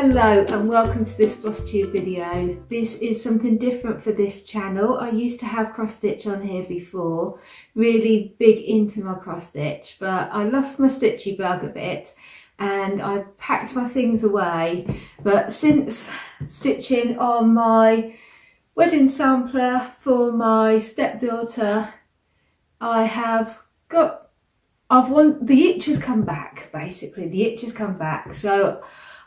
Hello and welcome to this floss tube video. This is something different for this channel. I used to have cross stitch on here before, really big into my cross stitch, but I lost my stitchy bug a bit and I packed my things away. But since stitching on my wedding sampler for my stepdaughter, I have got, I've want, the itch has come back basically, the itch has come back. So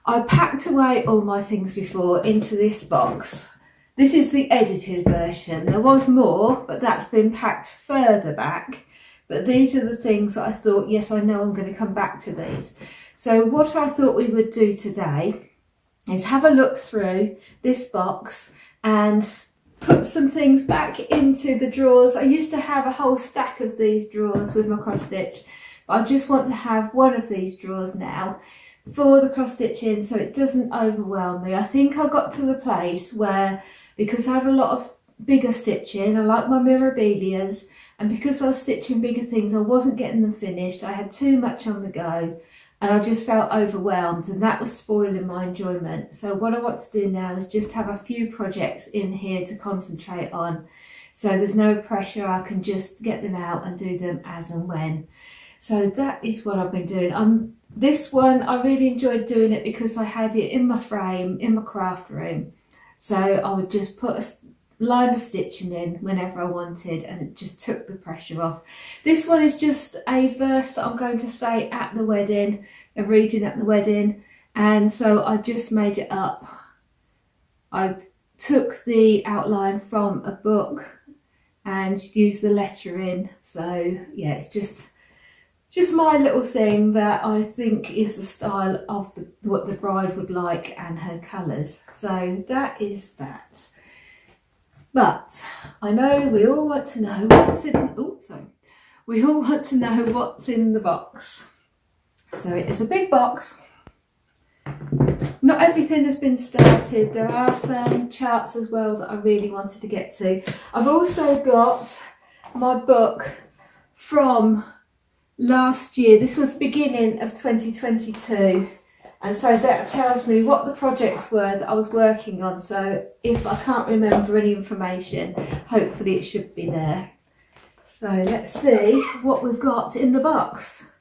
I packed away all my things before into this box. This is the edited version. There was more, but that's been packed further back. But these are the things I thought, yes, I know I'm going to come back to these. So what I thought we would do today is have a look through this box and put some things back into the drawers. I used to have a whole stack of these drawers with my cross stitch, but I just want to have one of these drawers now for the cross stitching so it doesn't overwhelm me. I think I got to the place where because I had a lot of bigger stitching, I like my mirabilias and because I was stitching bigger things I wasn't getting them finished. I had too much on the go and I just felt overwhelmed and that was spoiling my enjoyment. So what I want to do now is just have a few projects in here to concentrate on. So there's no pressure, I can just get them out and do them as and when. So that is what I've been doing. I'm this one, I really enjoyed doing it because I had it in my frame, in my craft room. So I would just put a line of stitching in whenever I wanted and it just took the pressure off. This one is just a verse that I'm going to say at the wedding, a reading at the wedding. And so I just made it up. I took the outline from a book and used the lettering. So yeah, it's just just my little thing that I think is the style of the, what the bride would like and her colours. So that is that. But I know we all want to know what's in, oh sorry, we all want to know what's in the box. So it is a big box. Not everything has been started. There are some charts as well that I really wanted to get to. I've also got my book from last year. This was beginning of 2022. And so that tells me what the projects were that I was working on. So if I can't remember any information, hopefully it should be there. So let's see what we've got in the box.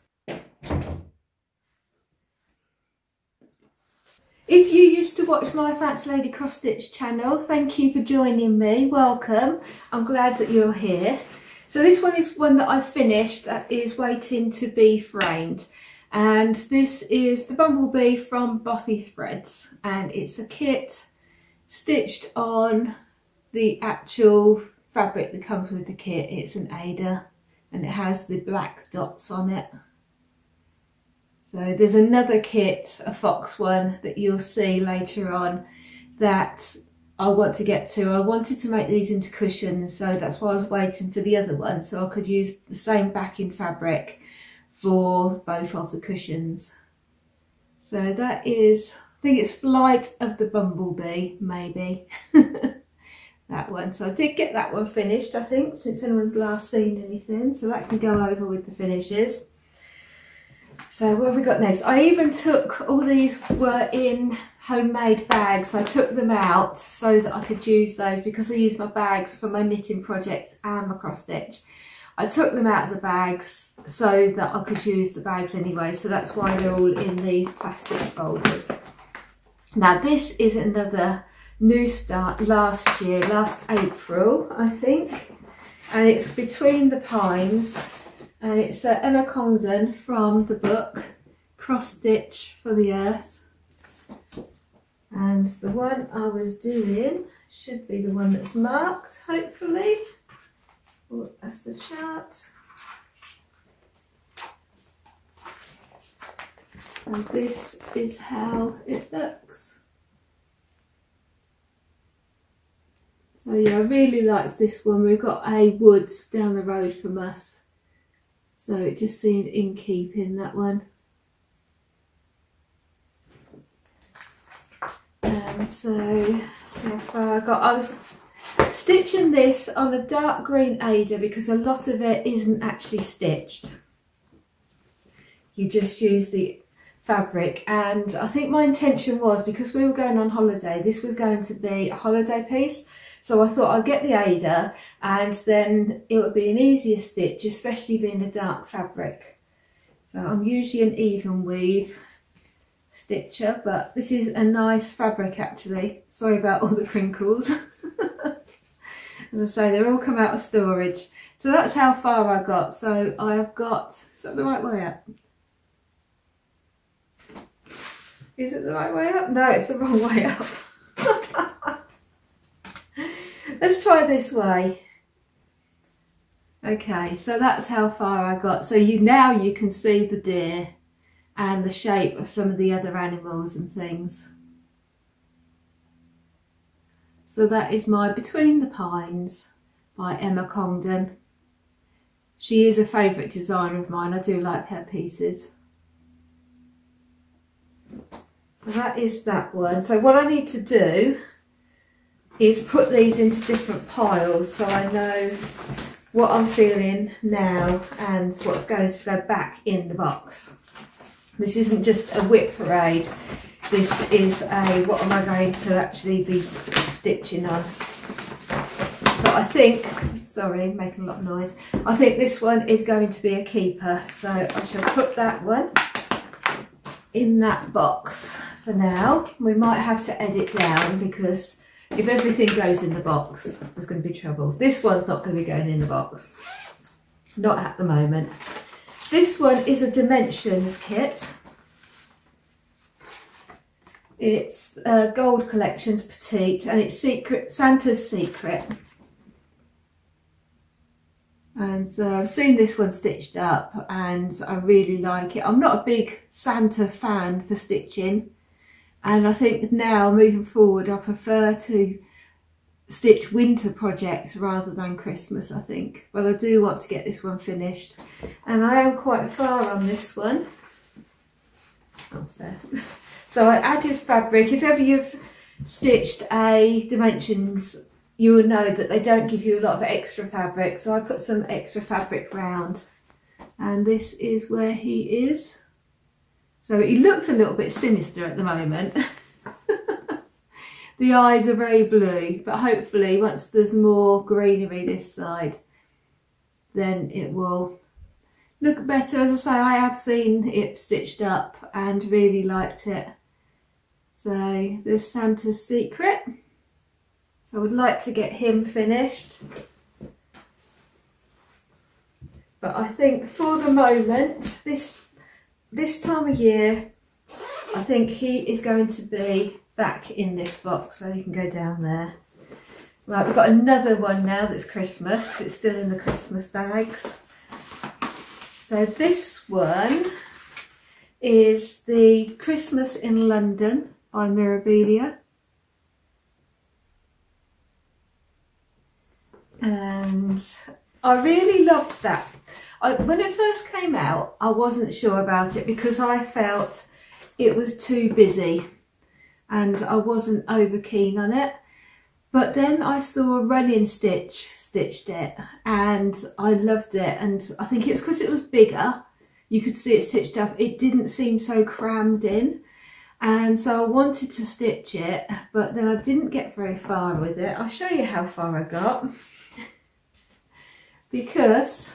If you used to watch my Fancy Lady Cross Stitch channel, thank you for joining me. Welcome. I'm glad that you're here. So this one is one that I finished that is waiting to be framed. And this is the Bumblebee from Bothy Threads. And it's a kit stitched on the actual fabric that comes with the kit. It's an Aida and it has the black dots on it. So there's another kit, a fox one, that you'll see later on that I want to get to. I wanted to make these into cushions, so that's why I was waiting for the other one, so I could use the same backing fabric for both of the cushions. So that is, I think it's Flight of the Bumblebee, maybe. that one. So I did get that one finished, I think, since anyone's last seen anything. So that can go over with the finishes. So what have we got next? I even took, all these were in homemade bags. I took them out so that I could use those because I use my bags for my knitting projects and my cross stitch. I took them out of the bags so that I could use the bags anyway. So that's why they're all in these plastic folders. Now this is another new start last year, last April, I think. And it's Between the Pines. And it's uh, Emma Congdon from the book Cross Stitch for the Earth and the one I was doing should be the one that's marked hopefully. Oh, that's the chart. And this is how it looks. So yeah I really liked this one. We've got a woods down the road from us. So it just seemed in keeping that one and so so far I got I was stitching this on a dark green Aida because a lot of it isn't actually stitched. You just use the fabric. And I think my intention was because we were going on holiday this was going to be a holiday piece. So I thought I'd get the Aida and then it would be an easier stitch especially being a dark fabric. So I'm usually an even weave stitcher but this is a nice fabric actually. Sorry about all the crinkles. As I say they're all come out of storage. So that's how far I got. So I have got is that the right way up? Is it the right way up? No it's the wrong way up. Let's try this way. Okay so that's how far I got. So you now you can see the deer and the shape of some of the other animals and things. So that is my Between the Pines by Emma Congdon. She is a favourite designer of mine. I do like her pieces. So that is that one. So what I need to do is put these into different piles so I know what I'm feeling now and what's going to go back in the box. This isn't just a WIP parade. This is a, what am I going to actually be stitching on? So I think, sorry, making a lot of noise. I think this one is going to be a keeper. So I shall put that one in that box for now. We might have to edit down because if everything goes in the box, there's going to be trouble. This one's not going to be going in the box. Not at the moment. This one is a Dimensions kit. It's uh, Gold Collections Petite and it's Secret Santa's Secret. And so I've seen this one stitched up and I really like it. I'm not a big Santa fan for stitching and I think now moving forward I prefer to stitch winter projects rather than Christmas I think. But I do want to get this one finished. And I am quite far on this one. Oh, so I added fabric. If ever you've stitched a dimensions you will know that they don't give you a lot of extra fabric. So I put some extra fabric round. And this is where he is. So he looks a little bit sinister at the moment the eyes are very blue, but hopefully once there's more greenery this side, then it will look better. As I say, I have seen it stitched up and really liked it. So there's Santa's Secret. So I would like to get him finished. But I think for the moment, this this time of year, I think he is going to be back in this box so you can go down there. Right, we've got another one now that's Christmas because it's still in the Christmas bags. So this one is the Christmas in London by Mirabilia. And I really loved that. I, when it first came out, I wasn't sure about it because I felt it was too busy and I wasn't over keen on it. But then I saw a running stitch stitched it and I loved it. And I think it was because it was bigger. You could see it stitched up. It didn't seem so crammed in. And so I wanted to stitch it but then I didn't get very far with it. I'll show you how far I got. Because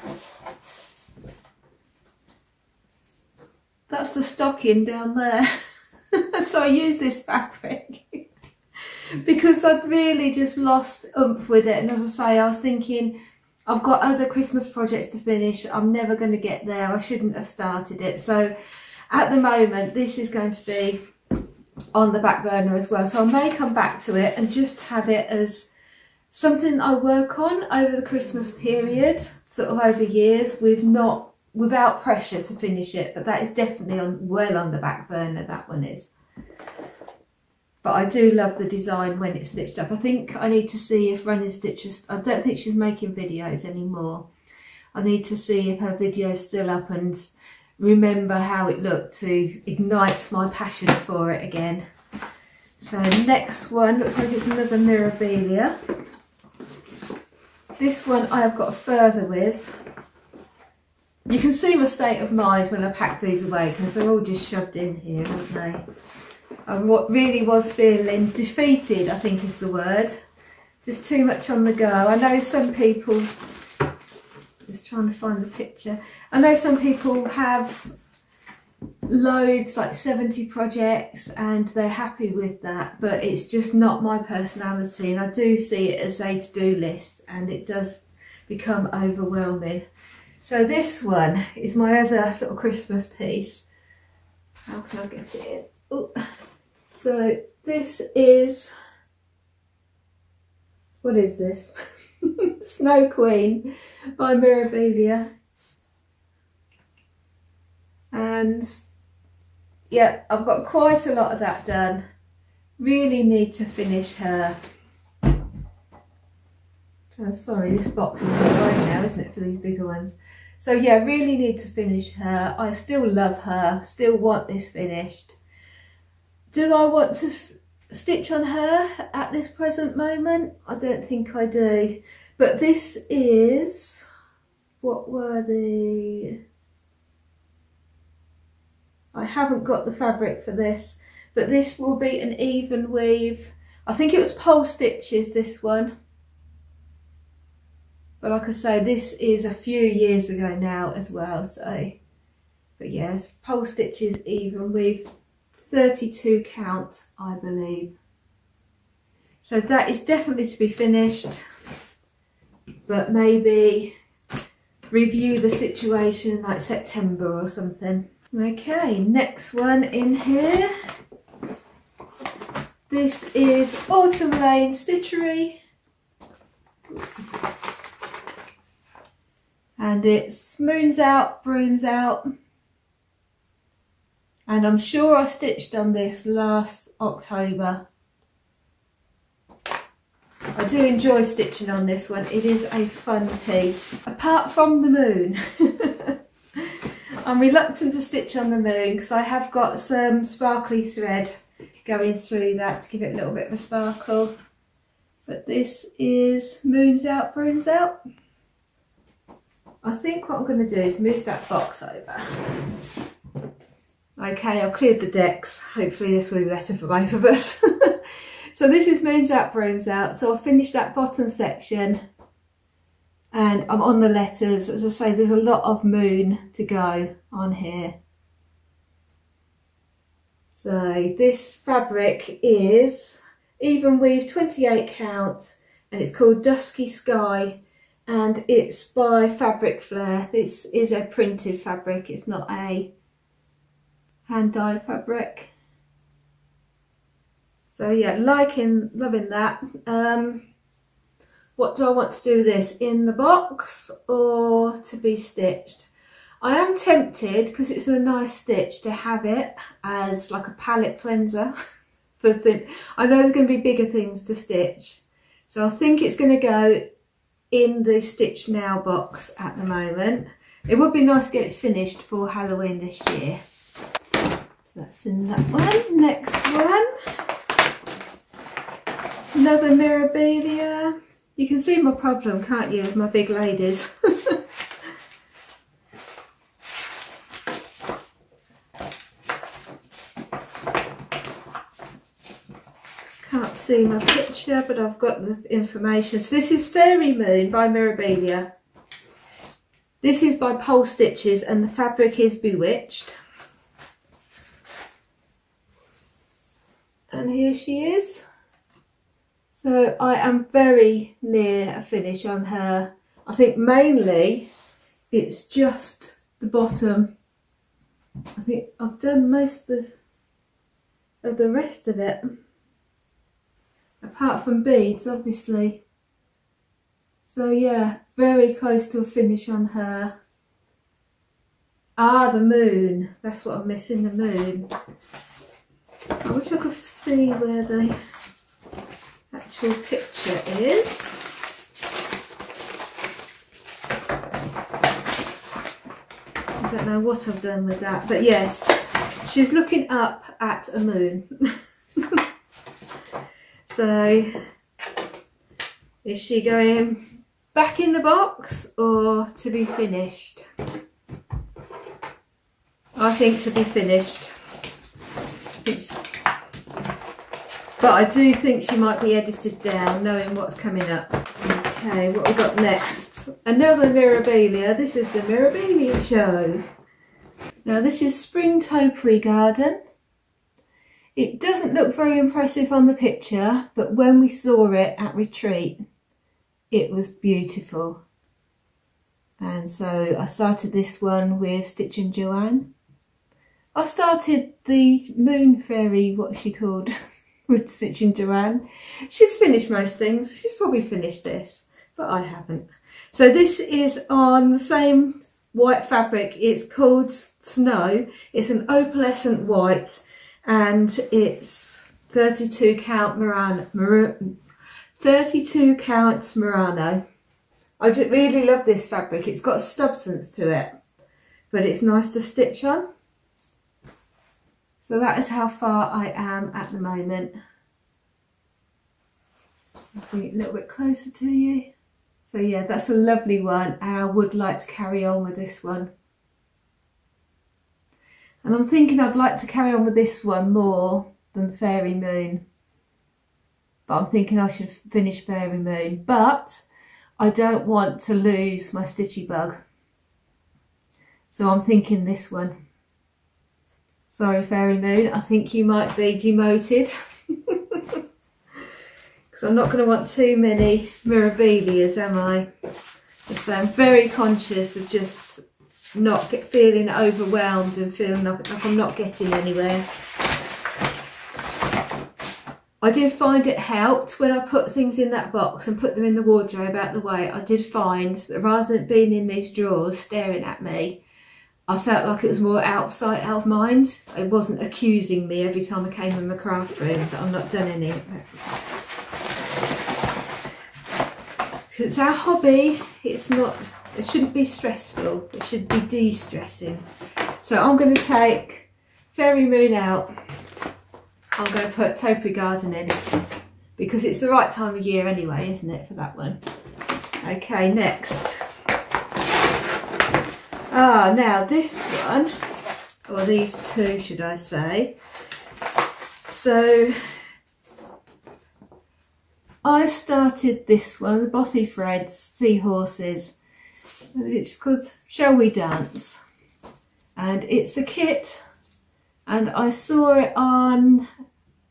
that's the stocking down there so I used this fabric because I'd really just lost oomph with it. And as I say, I was thinking, I've got other Christmas projects to finish. I'm never going to get there. I shouldn't have started it. So at the moment, this is going to be on the back burner as well. So I may come back to it and just have it as something I work on over the Christmas period, sort of over years We've not without pressure to finish it, but that is definitely on well on the back burner, that one is. But I do love the design when it's stitched up. I think I need to see if Running Stitches, I don't think she's making videos anymore. I need to see if her video's still up and remember how it looked to ignite my passion for it again. So next one looks like it's another Mirabilia. This one I've got further with You can see my state of mind when I pack these away because they're all just shoved in here, aren't they? I really was feeling defeated, I think is the word. Just too much on the go. I know some people, just trying to find the picture. I know some people have loads, like 70 projects, and they're happy with that, but it's just not my personality. And I do see it as a to-do list, and it does become overwhelming. So this one is my other sort of Christmas piece. How can I get it in? So this is, what is this? Snow Queen by Mirabilia. And yeah, I've got quite a lot of that done. Really need to finish her. Oh, sorry, this box is growing now, isn't it, for these bigger ones? So yeah, really need to finish her. I still love her, still want this finished. Do I want to stitch on her at this present moment? I don't think I do. But this is, what were the, I haven't got the fabric for this, but this will be an even weave. I think it was Polstitches, this one. But like I say, this is a few years ago now as well, so. But yes, Polstitches even with 32 count, I believe. So that is definitely to be finished, but maybe review the situation like September or something. Okay, next one in here. This is Autumn Lane Stitchery. And it's moons out, brooms out. And I'm sure I stitched on this last October. I do enjoy stitching on this one. It is a fun piece. Apart from the moon. I'm reluctant to stitch on the moon because I have got some sparkly thread going through that to give it a little bit of a sparkle. But this is moons out, brooms out. I think what I'm going to do is move that box over. Okay, I've cleared the decks. Hopefully this will be better for both of us. so this is Moons Out, Brooms Out. So I'll finish that bottom section and I'm on the letters. As I say, there's a lot of moon to go on here. So this fabric is even weave 28 count and it's called Dusky Sky and it's by Fabric Flair. This is a printed fabric, it's not a hand dyed fabric. So yeah, liking, loving that. Um, what do I want to do this? In the box or to be stitched? I am tempted, because it's a nice stitch, to have it as like a palette cleanser. for the, I know there's going to be bigger things to stitch. So I think it's going to go in the Stitch Now box at the moment. It would be nice to get it finished for Halloween this year. So that's in that one. Next one. Another Mirabilia. You can see my problem, can't you, with my big ladies? see my picture, but I've got the information. So this is Fairy Moon by Mirabilia. This is by Polstitches and the fabric is Bewitched. And here she is. So I am very near a finish on her. I think mainly it's just the bottom. I think I've done most of the, of the rest of it apart from beads obviously. So yeah very close to a finish on her. Ah the moon. That's what I'm missing the moon. I wish I could see where the actual picture is. I don't know what I've done with that but yes. She's looking up at a moon So is she going back in the box or to be finished? I think, to be finished. But I do think she might be edited down, knowing what's coming up. Okay, what we've got next? Another Mirabilia. This is the Mirabilia show. Now this is Spring Topiary Garden. It doesn't look very impressive on the picture, but when we saw it at retreat, it was beautiful. And so I started this one with Stitch and Joanne. I started the Moon Fairy, what she called, with Stitch and Joanne. She's finished most things. She's probably finished this, but I haven't. So this is on the same white fabric. It's called Snow. It's an opalescent white and it's 32 count Murano, 32 count Murano. I really love this fabric. It's got substance to it, but it's nice to stitch on. So that is how far I am at the moment. I'll it a little bit closer to you. So yeah, that's a lovely one and I would like to carry on with this one. And I'm thinking I'd like to carry on with this one more than Fairy Moon. But I'm thinking I should finish Fairy Moon. But I don't want to lose my Stitchy Bug. So I'm thinking this one. Sorry, Fairy Moon, I think you might be demoted. Because I'm not going to want too many Mirabilias, am I? So I'm very conscious of just not get, feeling overwhelmed and feeling like, like I'm not getting anywhere. I did find it helped when I put things in that box and put them in the wardrobe out the way. I did find that rather than being in these drawers staring at me, I felt like it was more out of sight, out of mind. It wasn't accusing me every time I came in my craft room that I'm not done any. It's our hobby. It's not it shouldn't be stressful, it should be de-stressing. So I'm going to take Fairy Moon out. I'm going to put Topiary Garden in because it's the right time of year anyway, isn't it, for that one? Okay, next. Ah, now this one, or these two, should I say. So I started this one, the Bothy Threads Seahorses, it's called Shall We Dance and it's a kit and I saw it on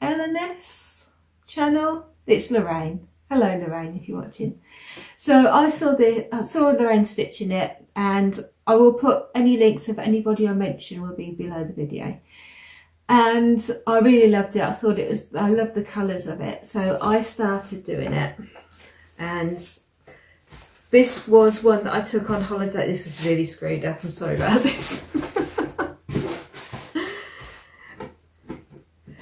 LNS channel. It's Lorraine. Hello Lorraine if you're watching. So I saw the I saw Lorraine stitching it and I will put any links of anybody I mention will be below the video. And I really loved it. I thought it was I love the colours of it. So I started doing it and this was one that I took on holiday. This is really screwed up. I'm sorry about this.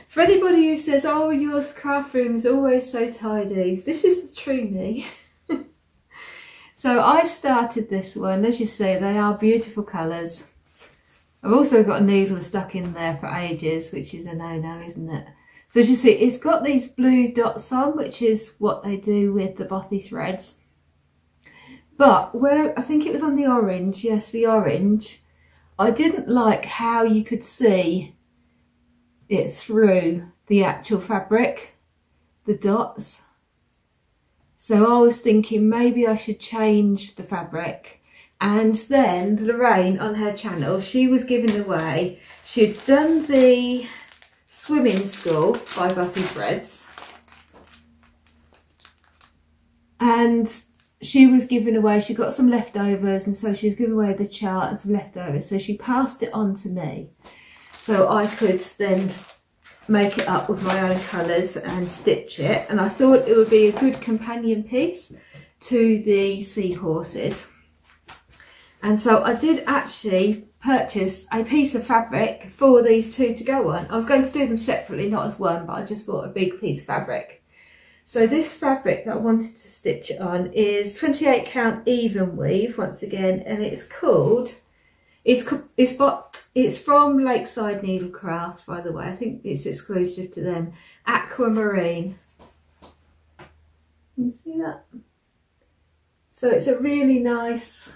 For anybody who says, oh, your craft room is always so tidy, this is the true me. so I started this one. As you see, they are beautiful colours. I've also got a needle stuck in there for ages, which is a no-no, isn't it? So as you see, it's got these blue dots on, which is what they do with the bothy threads. But where I think it was on the orange, yes, the orange, I didn't like how you could see it through the actual fabric, the dots. So I was thinking maybe I should change the fabric. And then Lorraine on her channel, she was giving away, she'd done the swimming school by Bothy Threads. And she was giving away, she got some leftovers and so she was giving away the chart and some leftovers. So she passed it on to me so I could then make it up with my own colours and stitch it. And I thought it would be a good companion piece to the seahorses. And so I did actually purchase a piece of fabric for these two to go on. I was going to do them separately, not as one, but I just bought a big piece of fabric. So this fabric that I wanted to stitch it on is 28 count even weave once again and it's called it's it's but it's from Lakeside Needlecraft by the way I think it's exclusive to them Aquamarine you see that so it's a really nice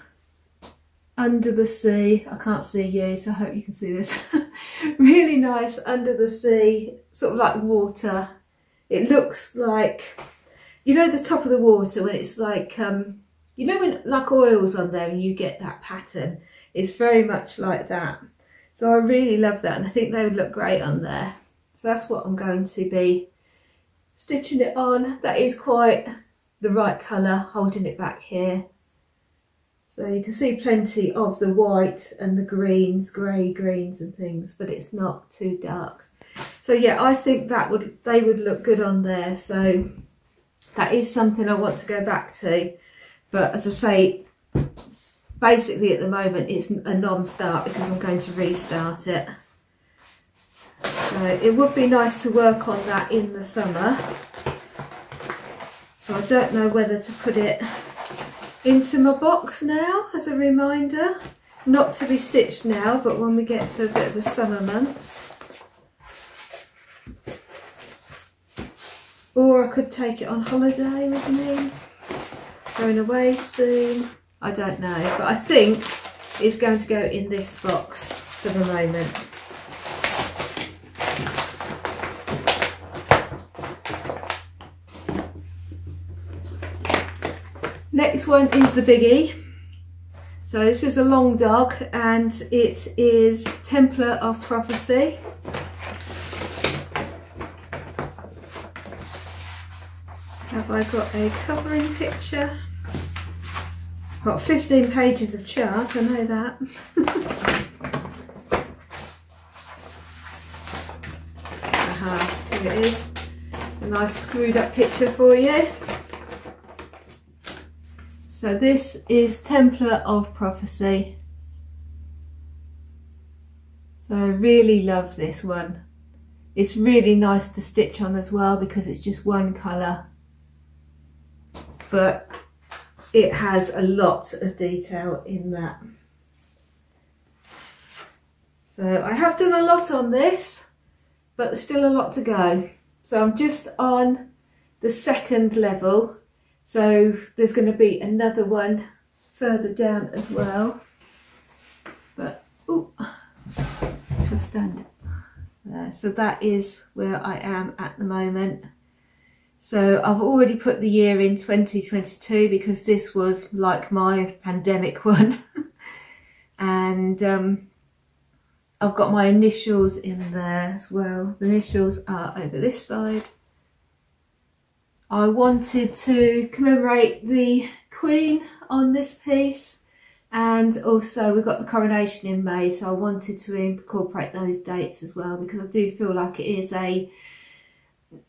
under the sea. I can't see you, so I hope you can see this. really nice under the sea, sort of like water. It looks like, you know the top of the water when it's like, um, you know when like oils on there and you get that pattern? It's very much like that. So I really love that and I think they would look great on there. So that's what I'm going to be stitching it on. That is quite the right colour, holding it back here. So you can see plenty of the white and the greens, grey greens and things, but it's not too dark. So yeah, I think that would they would look good on there. So that is something I want to go back to. But as I say, basically at the moment it's a non-start because I'm going to restart it. So it would be nice to work on that in the summer. So I don't know whether to put it into my box now as a reminder. Not to be stitched now, but when we get to a bit of the summer months. Or I could take it on holiday with me. Going away soon. I don't know, but I think it's going to go in this box for the moment. Next one is the biggie. So this is a long dog and it is Templar of Prophecy. Have I got a covering picture? Got 15 pages of chart, I know that. Aha, here it is. A nice screwed up picture for you. So this is Templar of Prophecy. So I really love this one. It's really nice to stitch on as well because it's just one colour. But it has a lot of detail in that. So I have done a lot on this, but there's still a lot to go. So I'm just on the second level so there's going to be another one further down as well. But, oh, shall stand there. So that is where I am at the moment. So I've already put the year in 2022 because this was like my pandemic one. and um, I've got my initials in there as well. The initials are over this side I wanted to commemorate the Queen on this piece and also we've got the coronation in May so I wanted to incorporate those dates as well because I do feel like it is a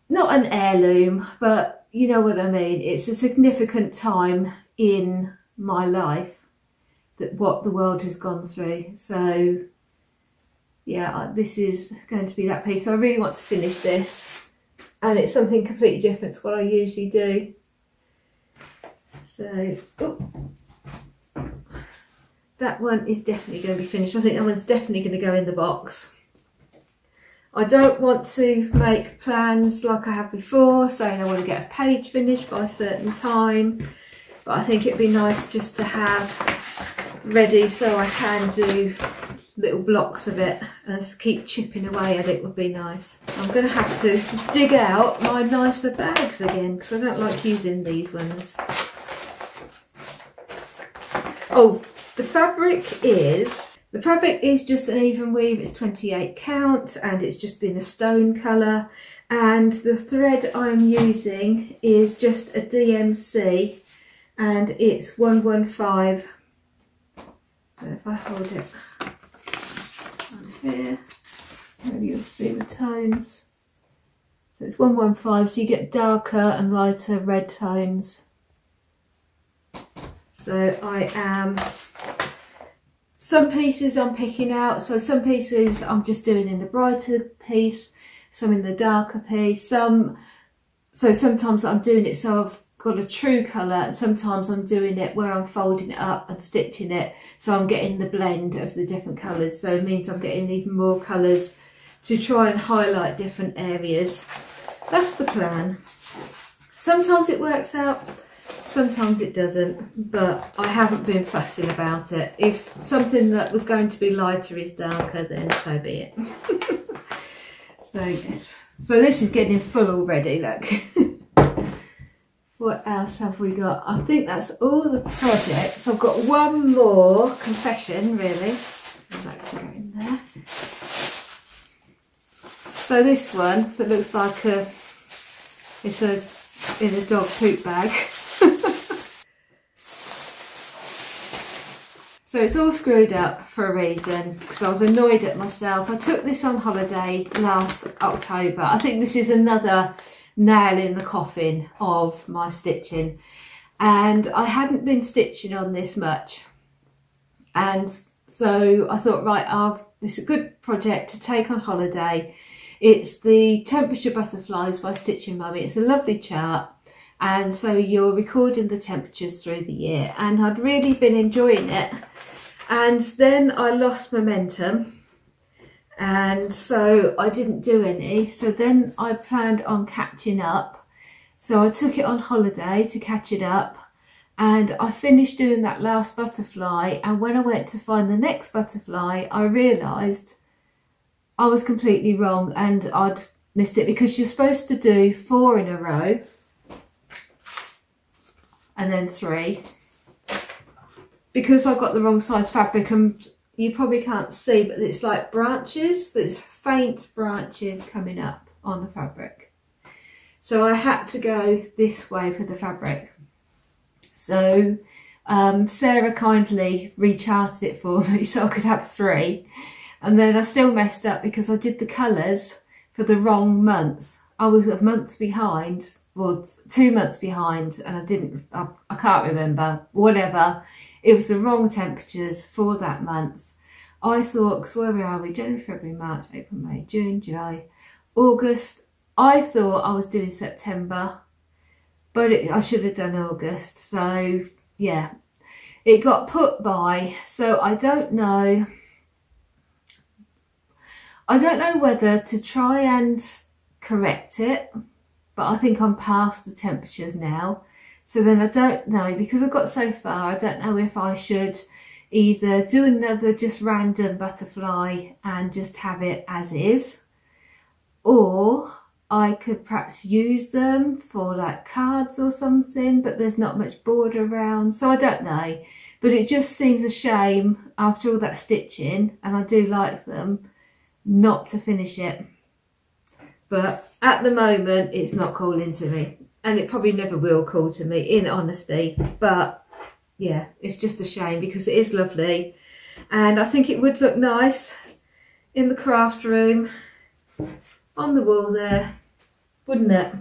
not an heirloom but you know what I mean it's a significant time in my life that what the world has gone through so yeah this is going to be that piece so I really want to finish this and it's something completely different to what I usually do. So, oh, that one is definitely going to be finished. I think that one's definitely going to go in the box. I don't want to make plans like I have before, saying I want to get a page finished by a certain time. But I think it'd be nice just to have ready so I can do little blocks of it and keep chipping away at it would be nice. I'm going to have to dig out my nicer bags again because I don't like using these ones. Oh, the fabric is, the fabric is just an even weave, it's 28 count and it's just in a stone colour and the thread I'm using is just a DMC and it's 115 so if I hold it here. Maybe you'll see the tones. So it's 115, so you get darker and lighter red tones. So I am, some pieces I'm picking out, so some pieces I'm just doing in the brighter piece, some in the darker piece, some, so sometimes I'm doing it so I've got a true colour and sometimes I'm doing it where I'm folding it up and stitching it so I'm getting the blend of the different colours so it means I'm getting even more colours to try and highlight different areas. That's the plan. Sometimes it works out Sometimes it doesn't, but I haven't been fussing about it. If something that was going to be lighter is darker, then so be it. so yes. So this is getting full already, look. what else have we got? I think that's all the projects. I've got one more confession, really. So this one that looks like a, it's a in a dog poop bag. So it's all screwed up for a reason because I was annoyed at myself. I took this on holiday last October. I think this is another nail in the coffin of my stitching. And I hadn't been stitching on this much. And so I thought, right, I've, this is a good project to take on holiday. It's the Temperature Butterflies by Stitching Mummy. It's a lovely chart and so you're recording the temperatures through the year and I'd really been enjoying it and then I lost momentum. And so I didn't do any. So then I planned on catching up. So I took it on holiday to catch it up. And I finished doing that last butterfly. And when I went to find the next butterfly I realised I was completely wrong and I'd missed it. Because you're supposed to do four in a row and then three. Because I've got the wrong size fabric and you probably can't see, but it's like branches, there's faint branches coming up on the fabric. So I had to go this way for the fabric. So um, Sarah kindly recharted it for me so I could have three. And then I still messed up because I did the colours for the wrong month. I was a month behind well, two months behind and I didn't, I, I can't remember, whatever. It was the wrong temperatures for that month. I thought, because where are we? January, February, March, April, May, June, July, August. I thought I was doing September, but it, I should have done August. So yeah, it got put by. So I don't know. I don't know whether to try and correct it but I think I'm past the temperatures now. So then I don't know, because I've got so far, I don't know if I should either do another just random butterfly and just have it as is, or I could perhaps use them for like cards or something, but there's not much border around, so I don't know. But it just seems a shame after all that stitching, and I do like them, not to finish it. But at the moment, it's not calling to me. And it probably never will call to me, in honesty. But yeah, it's just a shame because it is lovely. And I think it would look nice in the craft room, on the wall there, wouldn't it?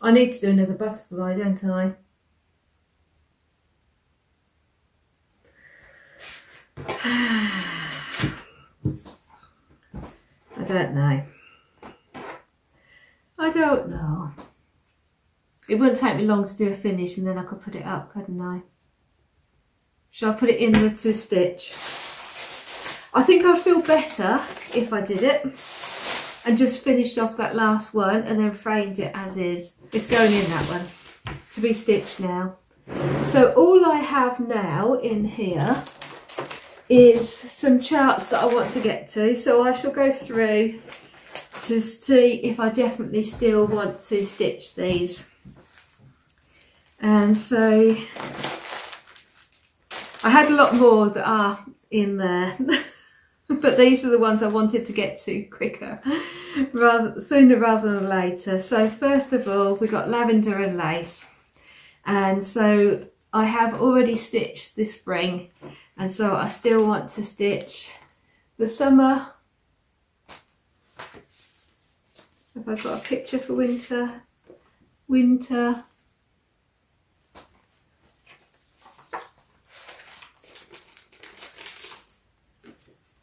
I need to do another butterfly, don't I? I don't know. I don't know. It wouldn't take me long to do a finish and then I could put it up, couldn't I? Shall I put it in the to stitch? I think I'd feel better if I did it and just finished off that last one and then framed it as is. It's going in that one to be stitched now. So all I have now in here is some charts that I want to get to. So I shall go through to see if I definitely still want to stitch these. And so I had a lot more that are in there. but these are the ones I wanted to get to quicker, rather sooner rather than later. So first of all, we got lavender and lace. And so I have already stitched this spring and so I still want to stitch the summer Have I got a picture for winter? Winter.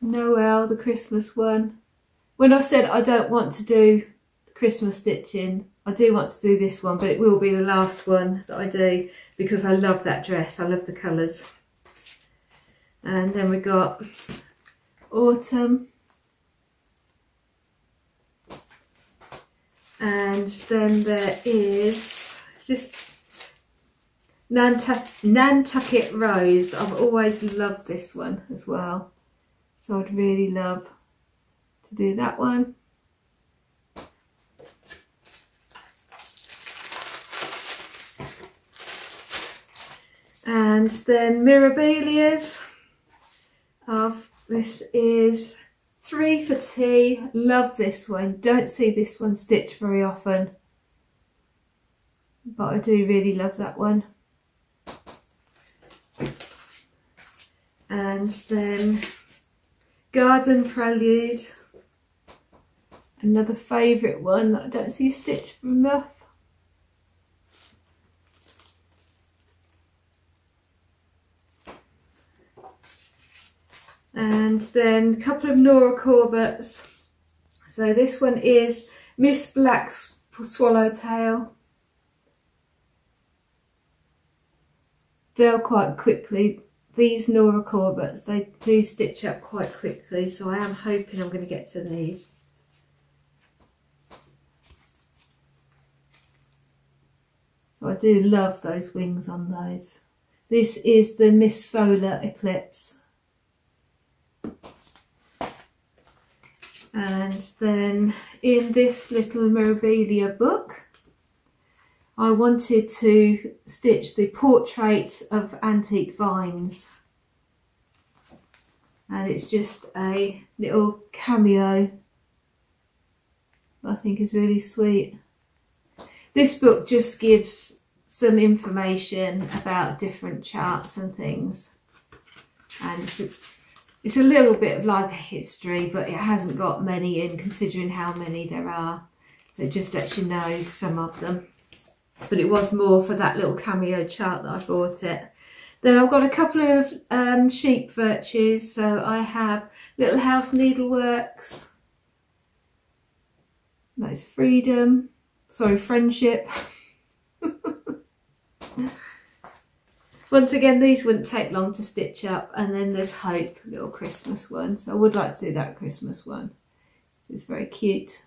Noel, the Christmas one. When I said I don't want to do Christmas stitching, I do want to do this one, but it will be the last one that I do because I love that dress. I love the colours. And then we got autumn. and then there is, is this Nantucket Rose. I've always loved this one as well. So I'd really love to do that one. And then Mirabilias of this is three for tea. Love this one. Don't see this one stitched very often. But I do really love that one. And then Garden Prelude. Another favourite one that I don't see stitched enough. and then a couple of Nora Corbett's. So this one is Miss Black's Swallowtail. They'll quite quickly, these Nora Corbett's, they do stitch up quite quickly, so I am hoping I'm going to get to these. So I do love those wings on those. This is the Miss Solar Eclipse. And then in this little Mirabilia book, I wanted to stitch the portrait of antique vines. And it's just a little cameo I think is really sweet. This book just gives some information about different charts and things. And it's a it's a little bit like a history, but it hasn't got many in, considering how many there are. It just lets you know some of them. But it was more for that little cameo chart that I bought it. Then I've got a couple of um, sheep virtues. So I have Little House Needleworks. That is freedom. Sorry, friendship. Once again, these wouldn't take long to stitch up. And then there's Hope, little Christmas one. So I would like to do that Christmas one. It's very cute.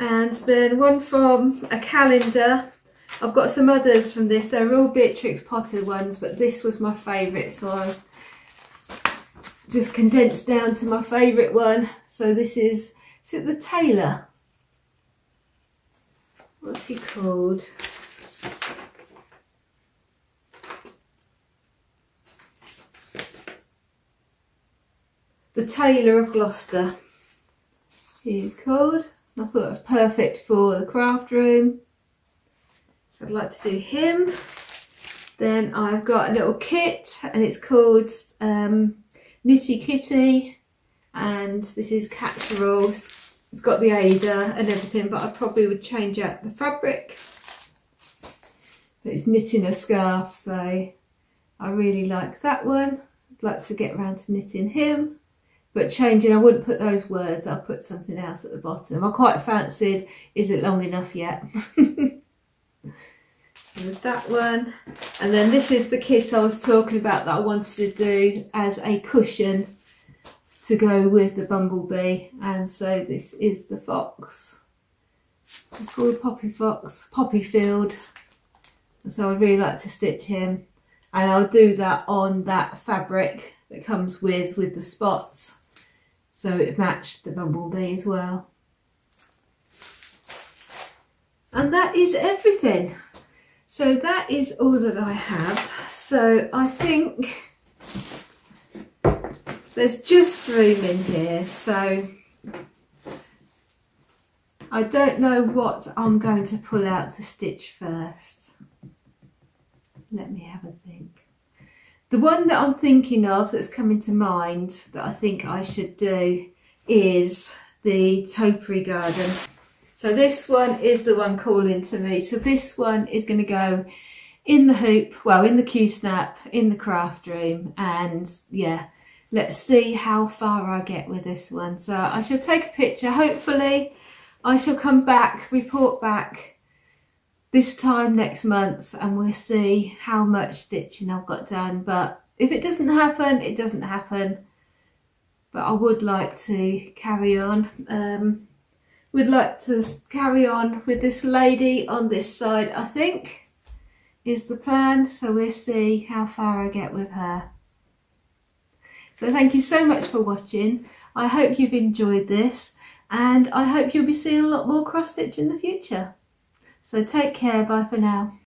And then one from a calendar. I've got some others from this. They're all Beatrix Potter ones, but this was my favourite. So I just condensed down to my favourite one. So this is, is it the tailor? What's he called? The Tailor of Gloucester. He's called. I thought that's perfect for the craft room. So I'd like to do him. Then I've got a little kit and it's called um, Knitty Kitty. And this is Cat's It's got the Aida and everything, but I probably would change out the fabric. But it's knitting a scarf, so I really like that one. I'd like to get around to knitting him but changing, I wouldn't put those words, I'll put something else at the bottom. I quite fancied, is it long enough yet? so there's that one. And then this is the kit I was talking about that I wanted to do as a cushion to go with the bumblebee. And so this is the fox. It's called Poppy Fox, Poppy Field. So I'd really like to stitch him. And I'll do that on that fabric that comes with, with the spots so it matched the bumblebee as well. And that is everything. So that is all that I have. So I think there's just room in here. So I don't know what I'm going to pull out to stitch first. Let me have a think. The one that I'm thinking of that's coming to mind that I think I should do is the topiary garden. So this one is the one calling to me. So this one is going to go in the hoop, well in the Q-snap, in the craft room and yeah, let's see how far I get with this one. So I shall take a picture, hopefully I shall come back, report back this time next month and we'll see how much stitching I've got done. But if it doesn't happen, it doesn't happen. But I would like to carry on. Um, would like to carry on with this lady on this side, I think, is the plan. So we'll see how far I get with her. So thank you so much for watching. I hope you've enjoyed this and I hope you'll be seeing a lot more cross stitch in the future. So take care, bye for now.